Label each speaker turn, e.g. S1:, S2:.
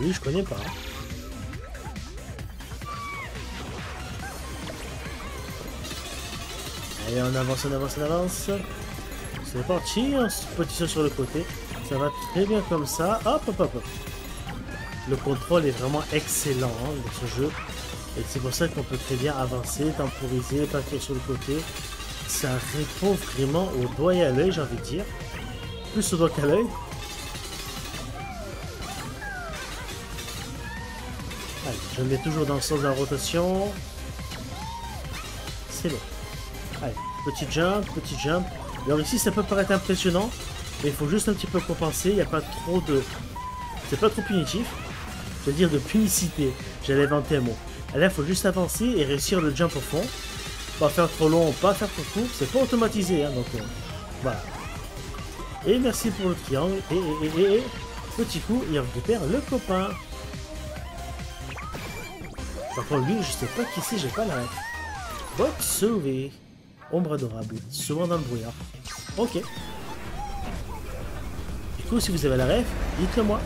S1: lui, je connais pas. Allez, on avance, on avance, on avance. C'est parti, on se petit sur le côté. Ça va très bien comme ça. Hop, hop, hop. hop. Le contrôle est vraiment excellent hein, dans ce jeu. Et c'est pour ça qu'on peut très bien avancer, temporiser, partir sur le côté. Ça répond vraiment au doigt et à l'œil, j'ai envie de dire. Plus au doigt qu'à l'œil. Je me mets toujours dans le sens de la rotation. C'est bon. Allez, petit jump, petit jump. Alors ici, ça peut paraître impressionnant, mais il faut juste un petit peu compenser. Il n'y a pas trop de... C'est pas trop punitif. Je veux dire de punicité. J'allais inventer un mot. Là, il faut juste avancer et réussir le jump au fond. Pas faire trop long, pas faire trop court. C'est pas automatisé, hein, donc euh, voilà. Et merci pour le triangle. Et, et, et, et, petit coup, il récupère le copain. Par lui, je sais pas qui c'est, j'ai pas la ref. Bot sauvé. Ombre adorable. Souvent dans le brouillard. Ok. Du coup, si vous avez la ref, dites-le moi.